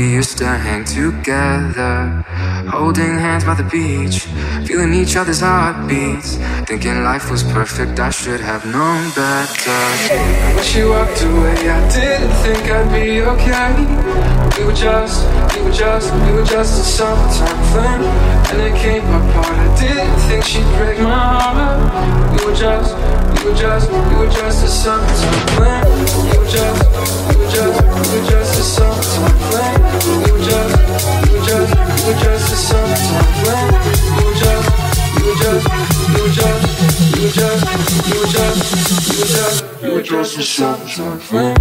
we used to hang together, holding hands by the beach, feeling each other's heartbeats. Thinking life was perfect, I should have known better. When she walked away, I didn't think I'd be okay. We were just, we were just, we were just a summertime thing, and it came apart. I didn't sounds are fun.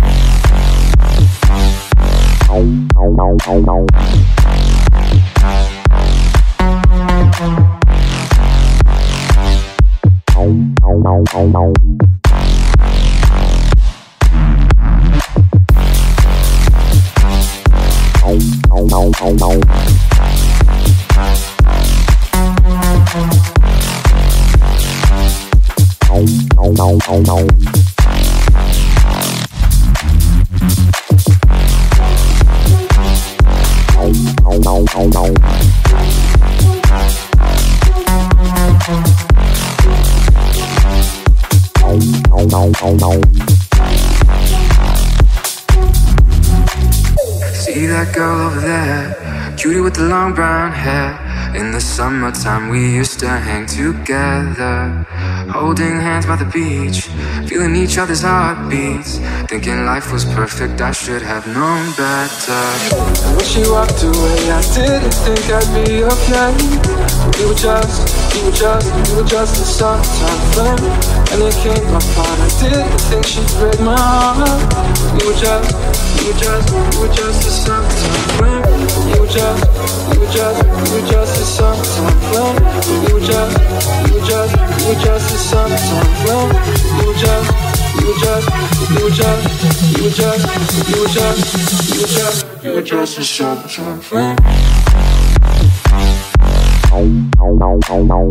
In the summertime, we used to hang together, holding hands by the beach, feeling each other's heartbeats. Thinking life was perfect, I should have known better. I wish you walked away, I didn't think I'd be okay. We were just, we were just, we were just a summertime thing, and it came apart. I didn't think she'd break my heart. We were just, we were just, we were just a summertime thing. We were just, we were just, we were just a summertime friend. You were just, you were just, you were just a summertime friend. You were just, you were just, you were just, you were just, you were just, you were just, you were just a summertime friend. Oh, no, no, no.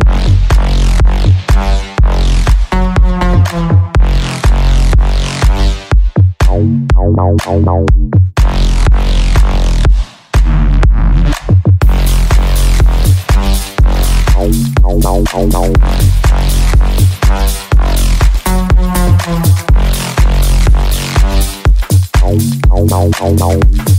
oh no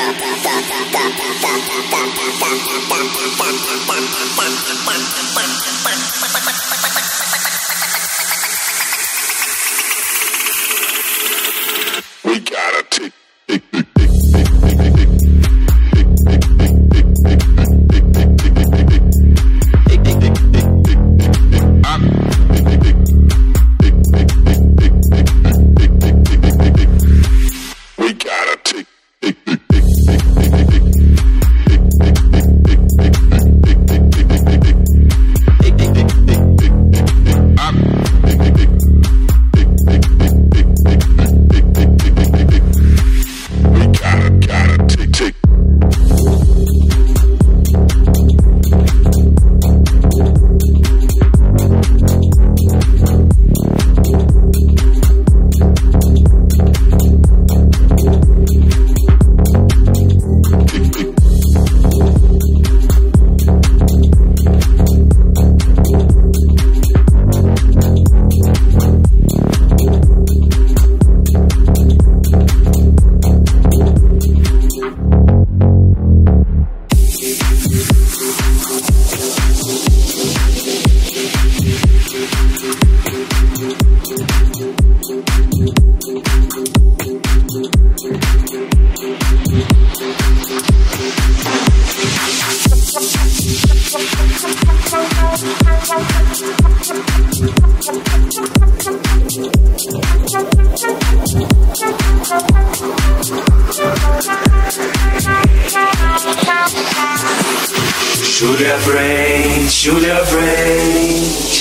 Julia Brent, Julia Brent,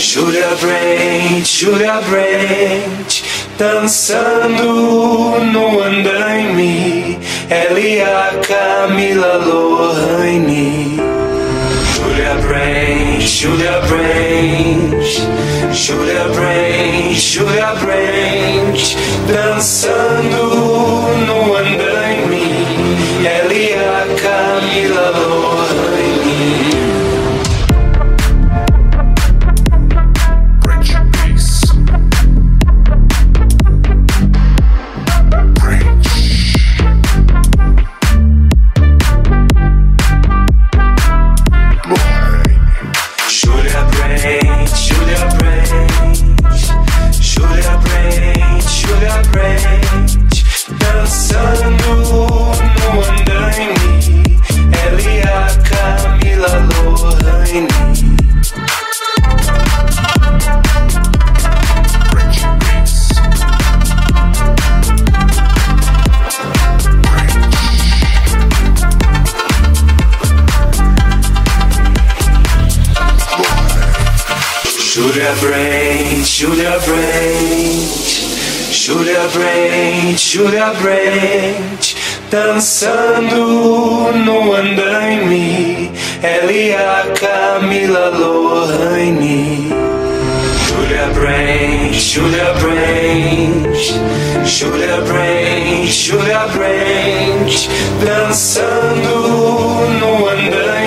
Julia Brent, Julia Brent, dançando no andaime, ela e a Camila Lohane. Julia Brent, Julia Brent, Julia Brent, Julia Brent, dançando Shoot a brain, shoot a brain, shoot a brain, shoot a brain, dançando no andaime, ela e a Camila Lohane. Shoot a brain, shoot a brain, shoot a brain, shoot a brain, dançando no andaime,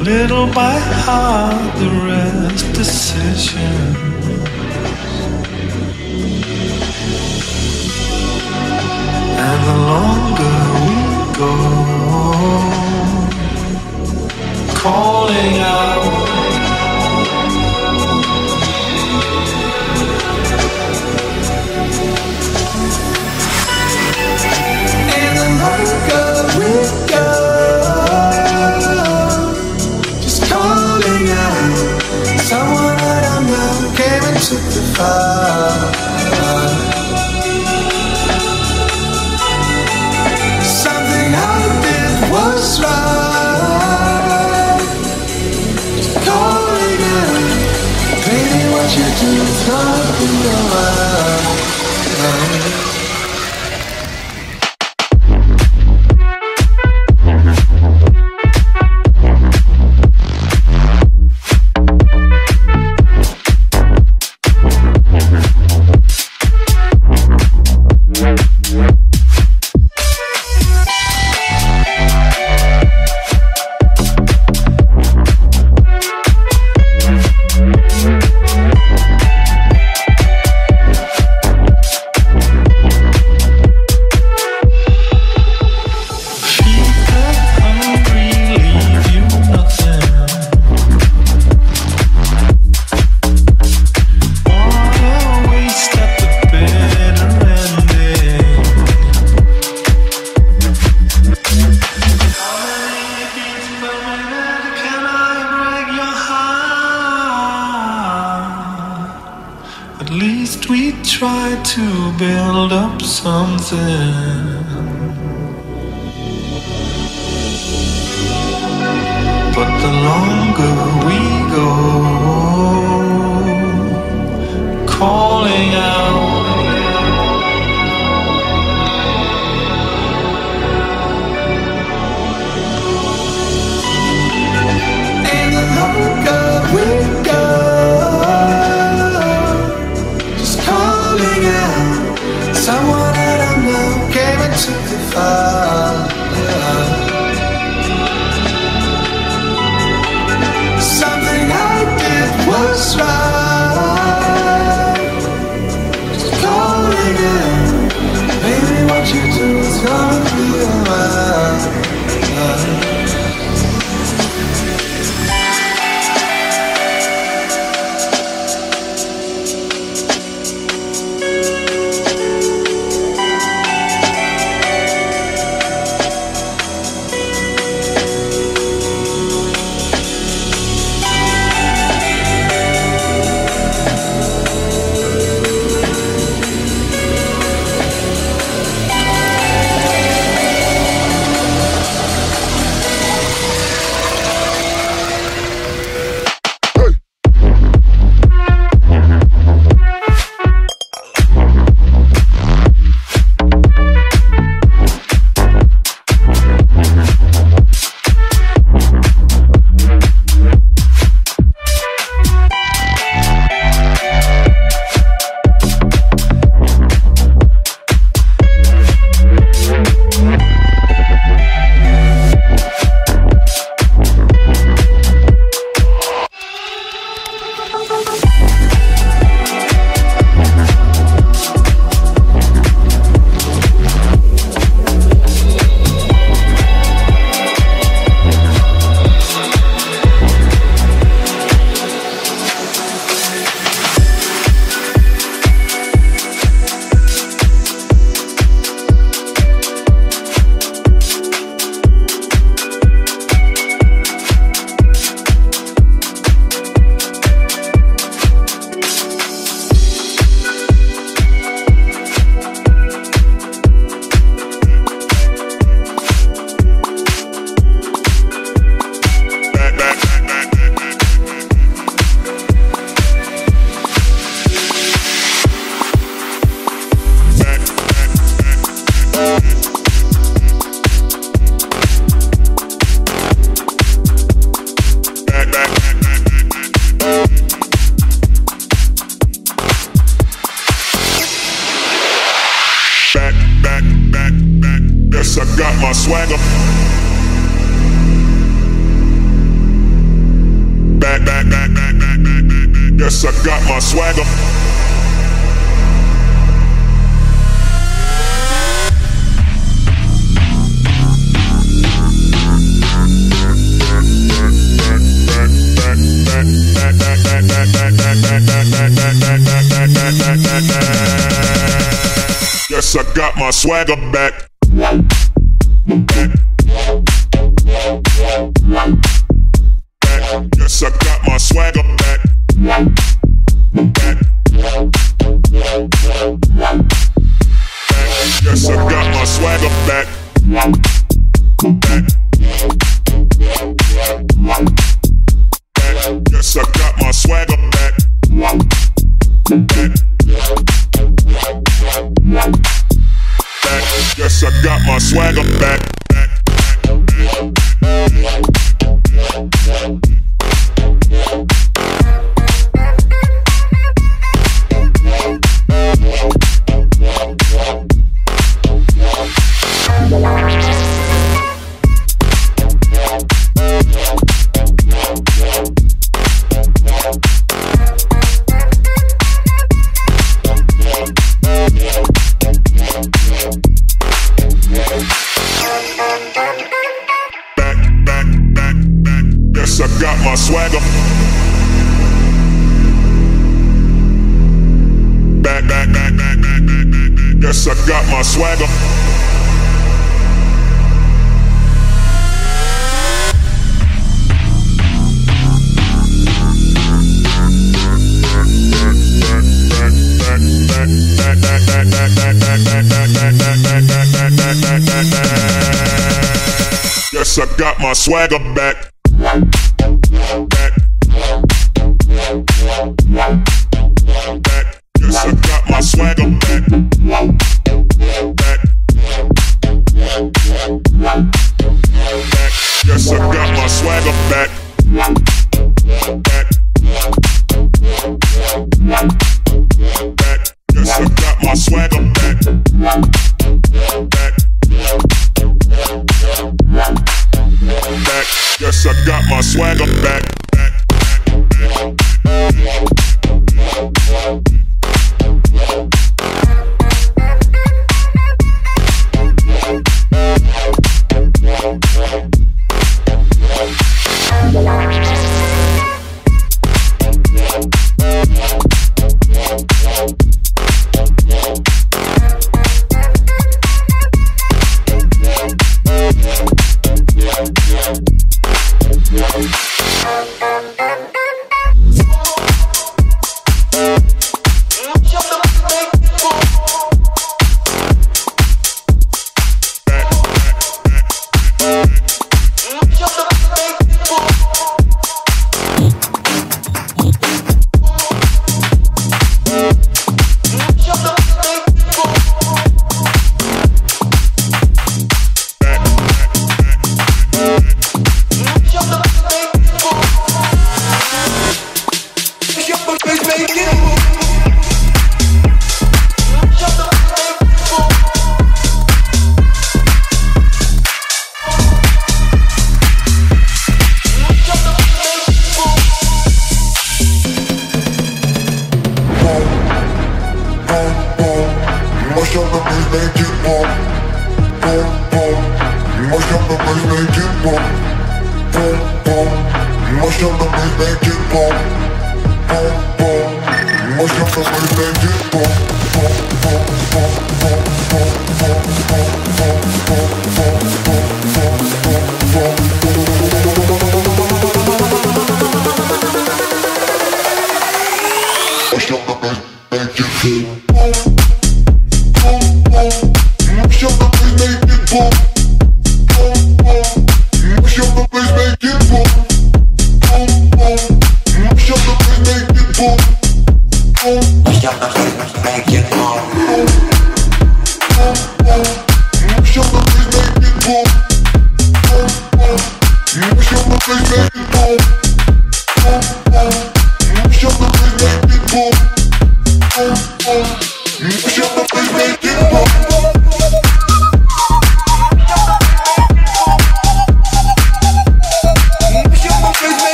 Little by heart, the rest decision. And the longer we go, calling out. I got my swagger. Back, back, back, back, back, back, back, back. Yes, I got my swagger. Yes, I got my swagger back. Swagger back. I got my swagger back.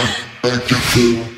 I, you can feel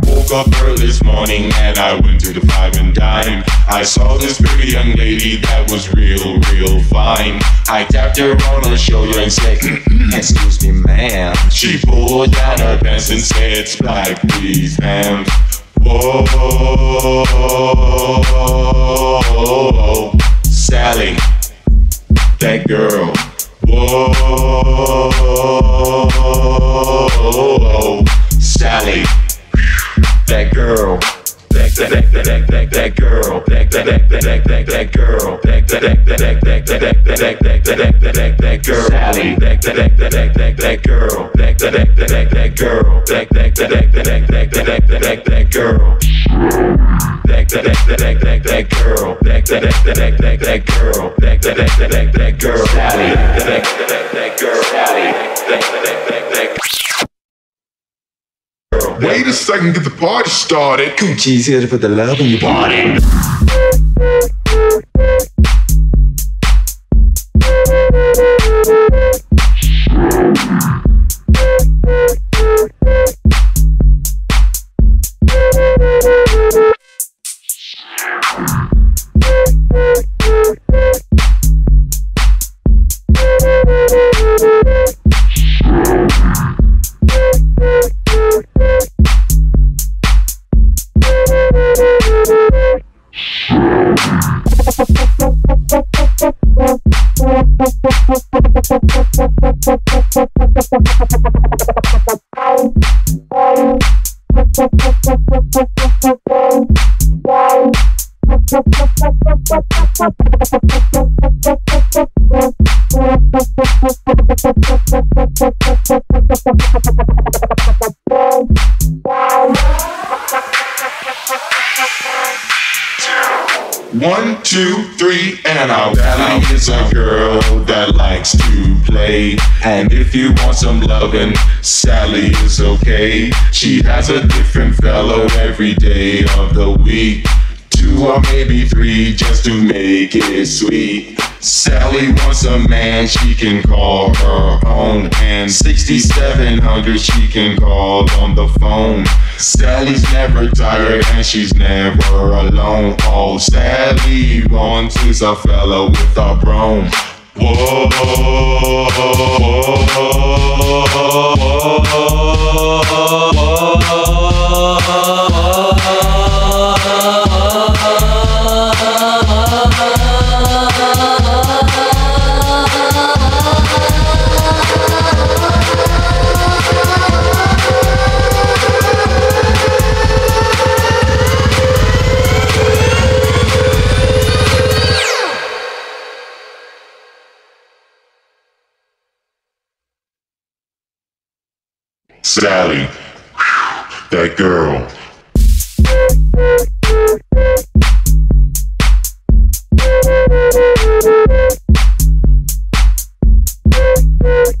Woke up early this morning and I went to the five and dime. I saw this pretty young lady that was real, real fine. I tapped her on her shoulder and said, Excuse me, ma'am. She pulled down her pants and said, Spike, please, ma'am. Whoa, Sally, that girl. Whoa, Sally that girl. That that that that that that girl. That that that that that that girl. That that that that that that that that that that girl. Sally. That that that that that that girl. That that that that that girl. That that that that that that that that that girl. That that that that that that girl. That that that that that that girl. That that that that that girl. Sally. That that that that girl. Sally. That that that that Wait a second, get the party started. Gucci's here to put the love in your body. One, two, three, and out. Sally is a girl that likes to play. And if you want some loving, Sally is okay. She has a different fellow every day of the week. Two or maybe three just to make it sweet. Sally wants a man she can call her own. And 6700 she can call on the phone. Sally's never tired and she's never alone. All Sally wants is a fellow with a brome. Whoa, whoa, Sally, that girl. Thank